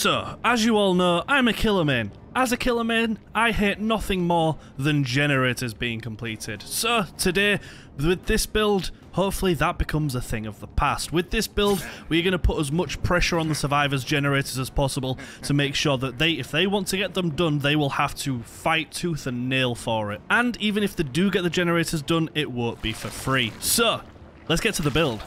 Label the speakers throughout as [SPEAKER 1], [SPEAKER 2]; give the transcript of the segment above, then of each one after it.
[SPEAKER 1] So, as you all know, I'm a killer main. As a killer main, I hate nothing more than generators being completed. So, today, with this build, hopefully that becomes a thing of the past. With this build, we're going to put as much pressure on the survivors' generators as possible to make sure that they, if they want to get them done, they will have to fight tooth and nail for it. And even if they do get the generators done, it won't be for free. So, let's get to the build.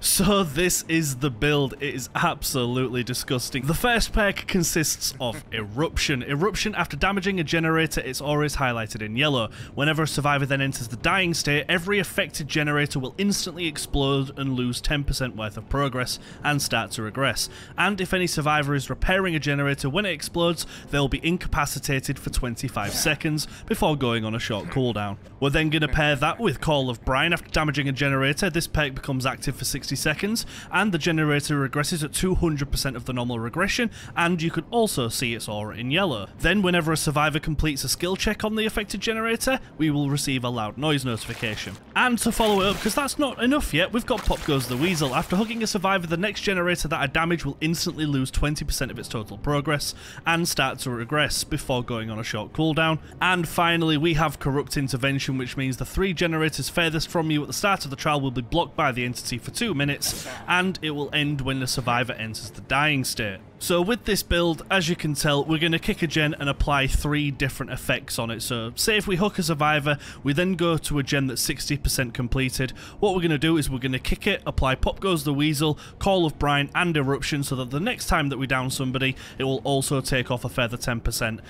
[SPEAKER 1] So this is the build. It is absolutely disgusting. The first perk consists of Eruption. Eruption, after damaging a generator, it's always highlighted in yellow. Whenever a survivor then enters the dying state, every affected generator will instantly explode and lose 10% worth of progress and start to regress. And if any survivor is repairing a generator when it explodes, they'll be incapacitated for 25 seconds before going on a short cooldown. We're then going to pair that with Call of Brine. After damaging a generator, this perk becomes active for 60 60 seconds, and the generator regresses at 200% of the normal regression, and you can also see its aura in yellow. Then whenever a survivor completes a skill check on the affected generator, we will receive a loud noise notification. And to follow it up, because that's not enough yet, we've got Pop Goes the Weasel. After hugging a survivor, the next generator that I damage will instantly lose 20% of its total progress, and start to regress before going on a short cooldown. And finally, we have Corrupt Intervention, which means the three generators furthest from you at the start of the trial will be blocked by the entity for two minutes, and it will end when the survivor enters the dying state. So with this build, as you can tell, we're going to kick a gen and apply three different effects on it. So say if we hook a survivor, we then go to a gen that's 60% completed. What we're going to do is we're going to kick it, apply Pop Goes the Weasel, Call of Brine and Eruption so that the next time that we down somebody, it will also take off a further 10%.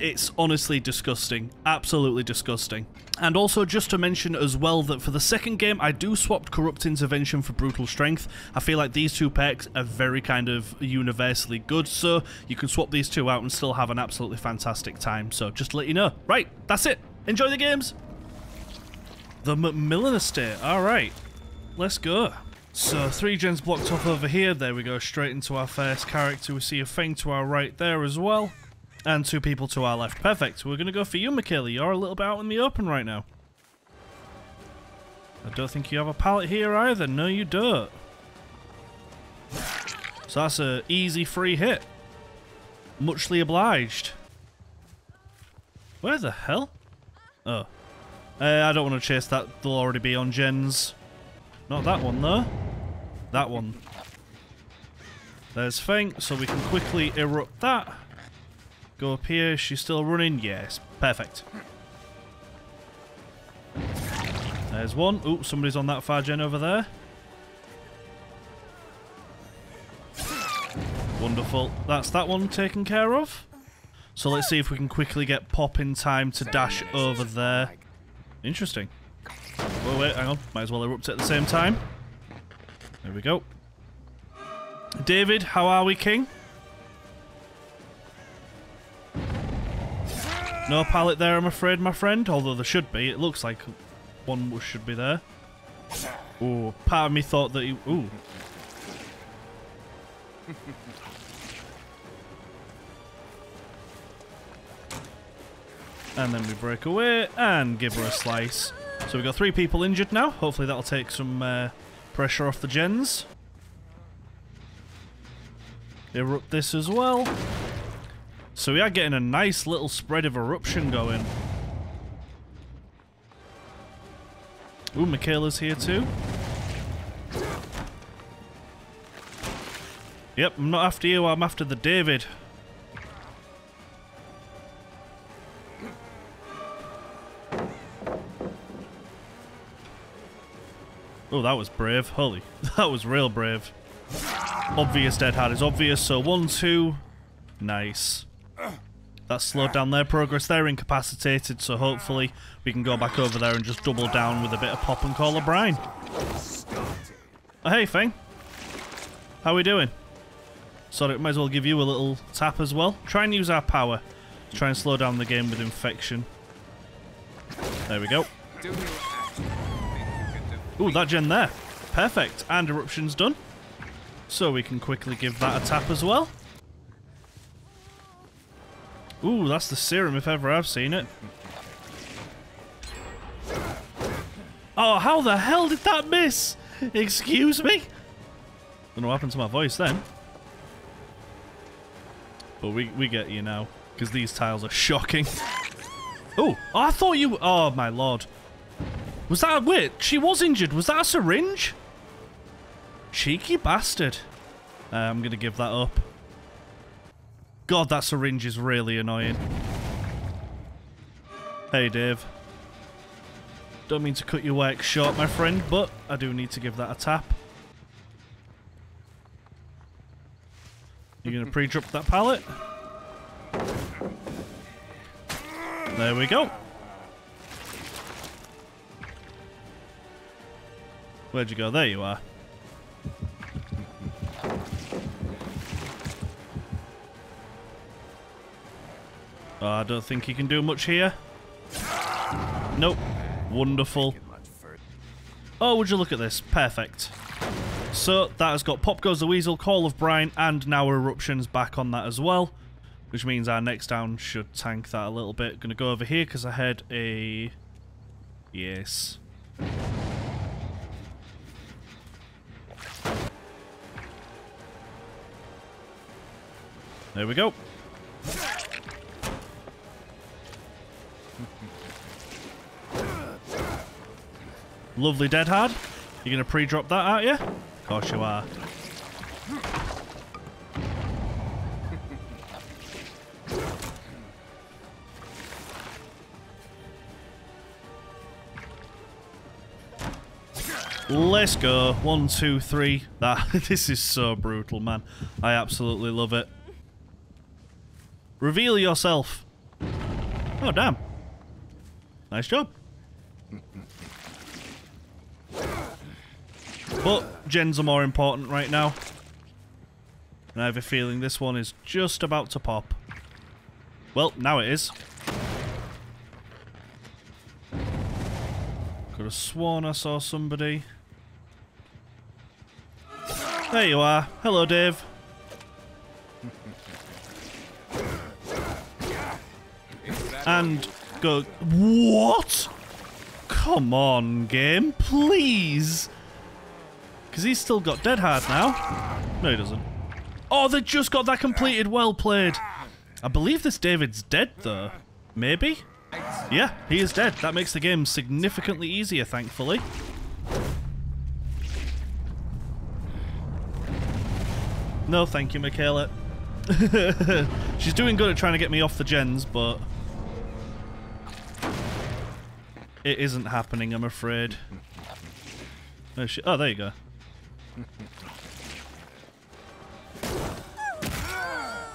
[SPEAKER 1] It's honestly disgusting. Absolutely disgusting. And also just to mention as well that for the second game, I do swap Corrupt Intervention for Brutal Strength. I feel like these two perks are very kind of universally good, so you can swap these two out and still have an absolutely fantastic time. So just let you know. Right, that's it. Enjoy the games. The Macmillan Estate. Alright, let's go. So three gens blocked off over here. There we go, straight into our first character. We see a thing to our right there as well. And two people to our left. Perfect. We're going to go for you, Michaela. You're a little bit out in the open right now. I don't think you have a pallet here either. No, you don't. So that's a easy free hit. Muchly obliged. Where the hell? Oh. Uh, I don't want to chase that. They'll already be on gens. Not that one, though. That one. There's Feng, so we can quickly erupt that. Go up here. She's still running? Yes. Perfect. There's one. Ooh, somebody's on that far gen over there. Wonderful. That's that one taken care of. So let's see if we can quickly get Pop in time to dash over there. Interesting. Oh, wait, hang on. Might as well erupt at the same time. There we go. David, how are we, King? No pallet there, I'm afraid, my friend. Although there should be. It looks like one should be there. Ooh, part of me thought that he... Ooh. And then we break away and give her a slice. So we've got three people injured now. Hopefully that'll take some uh, pressure off the gens. Erupt this as well. So we are getting a nice little spread of eruption going. Ooh, Michaela's here too. Yep, I'm not after you, I'm after the David. Oh, that was brave. Holy, that was real brave. Obvious dead hard is obvious, so one, two. Nice. That slowed down their progress. They're incapacitated, so hopefully we can go back over there and just double down with a bit of pop and Call of Brine. Oh, hey, Feng. How are we doing? Sorry, might as well give you a little tap as well. Try and use our power try and slow down the game with infection. There we go. Ooh, that gen there. Perfect. And eruption's done. So we can quickly give that a tap as well. Ooh, that's the serum if ever I've seen it. Oh, how the hell did that miss? Excuse me? Don't know what happened to my voice then. But we, we get you now, because these tiles are shocking. Oh, I thought you... Oh, my lord. Was that... Wait, she was injured. Was that a syringe? Cheeky bastard. Uh, I'm going to give that up. God, that syringe is really annoying. Hey, Dave. Don't mean to cut your work short, my friend, but I do need to give that a tap. You're going to pre-drop that pallet? There we go. Where'd you go? There you are. Oh, I don't think he can do much here. Nope. Wonderful. Oh, would you look at this? Perfect. So, that has got Pop Goes the Weasel, Call of Brine, and now Eruptions back on that as well. Which means our next down should tank that a little bit. Gonna go over here because I had a... Yes. There we go. Lovely dead hard. You're going to pre-drop that, aren't you? Of course you are. Let's go. One, two, three. That this is so brutal, man. I absolutely love it. Reveal yourself. Oh, damn. Nice job. But gens are more important right now. And I have a feeling this one is just about to pop. Well, now it is. Could have sworn I saw somebody. There you are. Hello, Dave. And go... What? Come on, game. Please. Because he's still got Dead Hard now. No, he doesn't. Oh, they just got that completed. Well played. I believe this David's dead, though. Maybe? Yeah, he is dead. That makes the game significantly easier, thankfully. No, thank you, Michaela. She's doing good at trying to get me off the gens, but... It isn't happening, I'm afraid. Oh, oh there you go.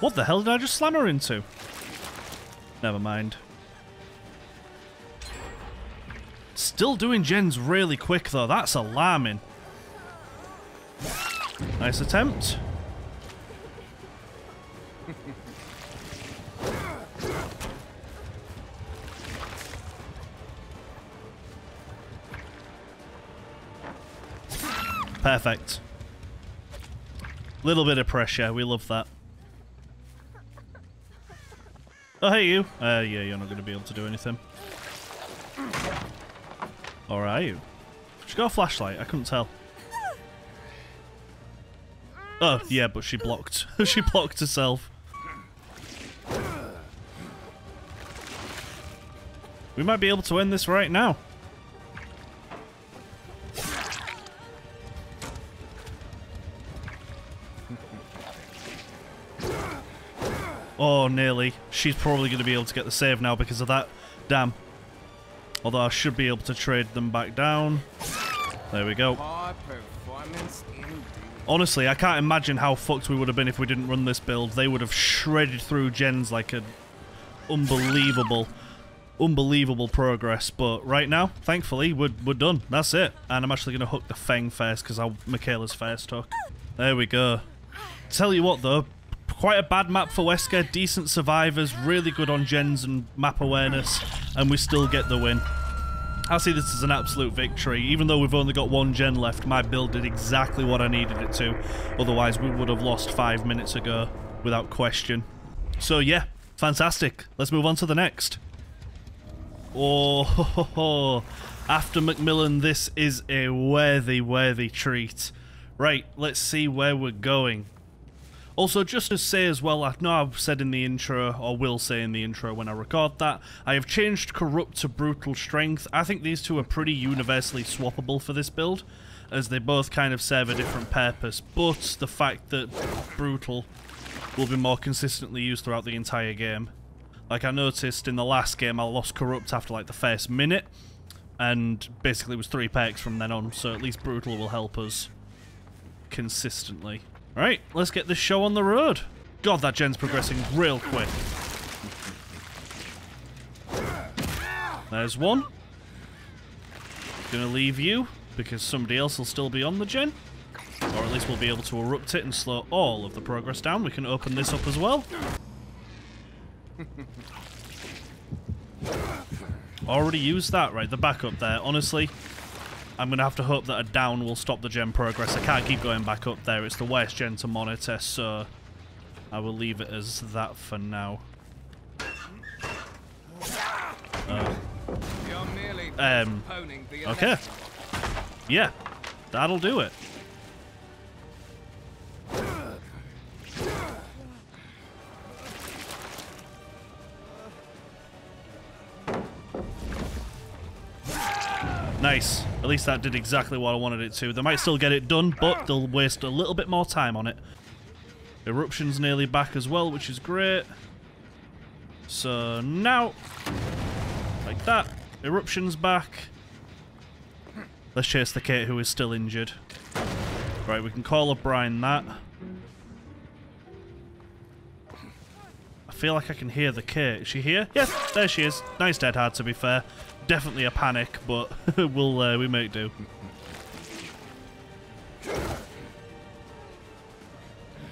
[SPEAKER 1] What the hell did I just slam her into? Never mind. Still doing gens really quick though, that's alarming. Nice attempt. Perfect. Little bit of pressure, we love that. Oh, hey you. Uh, yeah, you're not going to be able to do anything. Or are you? She got a flashlight, I couldn't tell. Oh, yeah, but she blocked. she blocked herself. We might be able to end this right now. Nearly. She's probably going to be able to get the save now because of that. Damn. Although I should be able to trade them back down. There we go. Honestly, I can't imagine how fucked we would have been if we didn't run this build. They would have shredded through gens like an unbelievable, unbelievable progress. But right now, thankfully, we're, we're done. That's it. And I'm actually going to hook the Feng first because I'll Michaela's first hook. There we go. Tell you what, though, Quite a bad map for Wesker, decent survivors, really good on gens and map awareness, and we still get the win. I see this as an absolute victory. Even though we've only got one gen left, my build did exactly what I needed it to. Otherwise, we would have lost five minutes ago, without question. So yeah, fantastic. Let's move on to the next. Oh, after Macmillan, this is a worthy, worthy treat. Right, let's see where we're going. Also, just to say as well, I know I've said in the intro, or will say in the intro when I record that, I have changed Corrupt to Brutal Strength. I think these two are pretty universally swappable for this build, as they both kind of serve a different purpose, but the fact that Brutal will be more consistently used throughout the entire game. Like I noticed in the last game, I lost Corrupt after like the first minute, and basically it was three perks from then on, so at least Brutal will help us consistently. Right, let's get this show on the road. God, that gen's progressing real quick. There's one. Gonna leave you, because somebody else will still be on the gen. Or at least we'll be able to erupt it and slow all of the progress down. We can open this up as well. Already used that, right, the backup there. Honestly, I'm going to have to hope that a down will stop the gen progress. I can't keep going back up there. It's the worst gen to monitor, so I will leave it as that for now. Uh, um, okay. Yeah, that'll do it. Nice. At least that did exactly what I wanted it to. They might still get it done, but they'll waste a little bit more time on it. Eruption's nearly back as well, which is great. So now, like that, Eruption's back. Let's chase the Kate who is still injured. Right, we can Call of Brine that. I feel like I can hear the Kate. Is she here? Yes, there she is. Nice dead hard, to be fair definitely a panic, but we'll uh, we make do.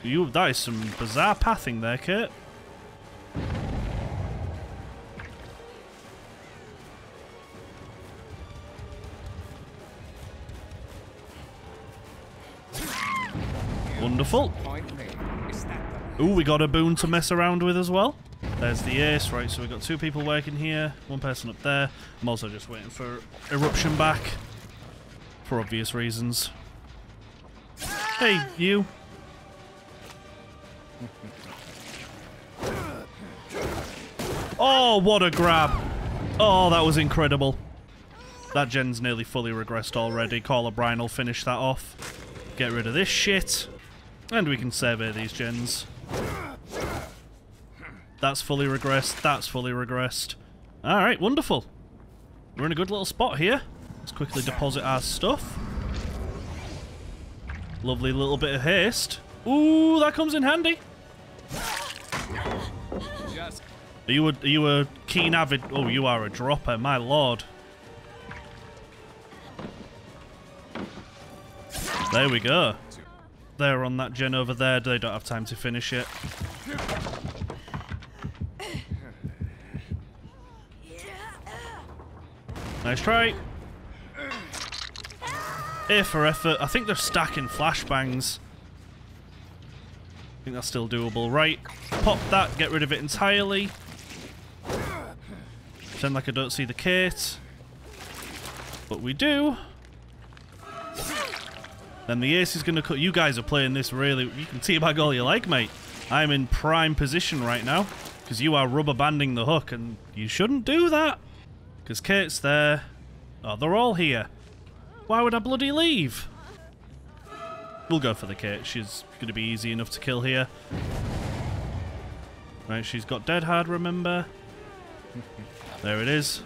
[SPEAKER 1] You that is some bizarre pathing there, Kurt. Wonderful. Ooh, we got a boon to mess around with as well. There's the ace, right, so we've got two people working here, one person up there. I'm also just waiting for Eruption back, for obvious reasons. Hey, you. Oh, what a grab. Oh, that was incredible. That gen's nearly fully regressed already. Call of Brine will finish that off. Get rid of this shit. And we can survey these gens. That's fully regressed. That's fully regressed. Alright, wonderful. We're in a good little spot here. Let's quickly deposit our stuff. Lovely little bit of haste. Ooh, that comes in handy. Are you a, are you a keen avid... Oh, you are a dropper, my lord. There we go. They're on that gen over there. They don't have time to finish it. Nice try. A for effort. I think they're stacking flashbangs. I think that's still doable. Right. Pop that, get rid of it entirely. Pretend like I don't see the Kate. But we do. Then the ace is going to cut. You guys are playing this really... You can teabag all you like, mate. I'm in prime position right now. Because you are rubber banding the hook, and you shouldn't do that. Because Kate's there. Oh, they're all here. Why would I bloody leave? We'll go for the Kate. She's going to be easy enough to kill here. Right, she's got dead hard, remember? there it is.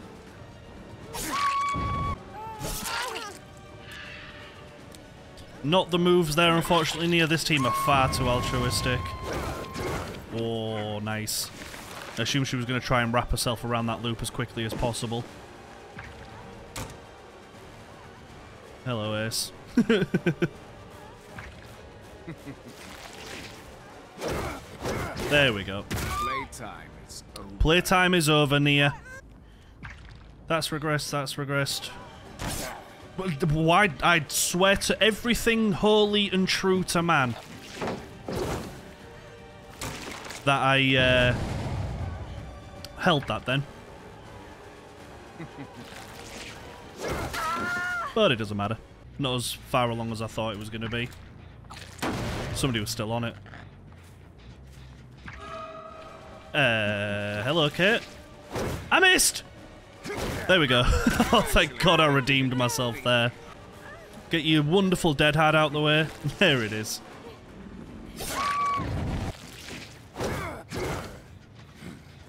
[SPEAKER 1] Not the moves there, unfortunately, near this team are far too altruistic. Oh, nice. I assume she was going to try and wrap herself around that loop as quickly as possible. Hello, Ace. there we go. Playtime is over. Playtime is over, Nea. That's regressed, that's regressed. Why? I swear to everything holy and true to man that I uh, held that then. but it doesn't matter. Not as far along as I thought it was going to be. Somebody was still on it. Uh, hello, Kate. I missed! There we go. oh, thank God I redeemed myself there. Get your wonderful dead hard out the way. There it is.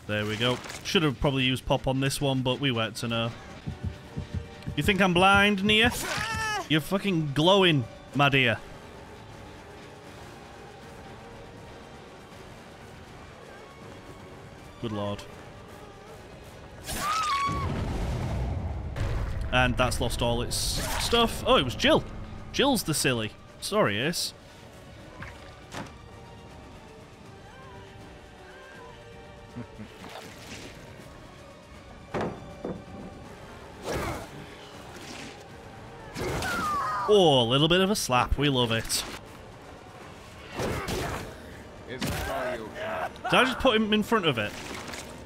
[SPEAKER 1] There we go. Should have probably used pop on this one, but we weren't to know. You think I'm blind, Nea? You're fucking glowing, my dear. Good lord. And that's lost all its stuff. Oh, it was Jill. Jill's the silly. Sorry, Ace. Oh, a little bit of a slap. We love it. Did I just put him in front of it?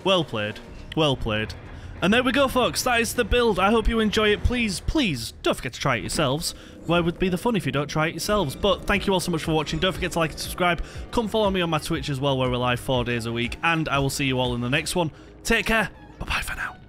[SPEAKER 1] Well played. Well played. And there we go, folks. That is the build. I hope you enjoy it. Please, please, don't forget to try it yourselves. Where would be the fun if you don't try it yourselves? But thank you all so much for watching. Don't forget to like and subscribe. Come follow me on my Twitch as well, where we're live four days a week. And I will see you all in the next one. Take care. Bye-bye for now.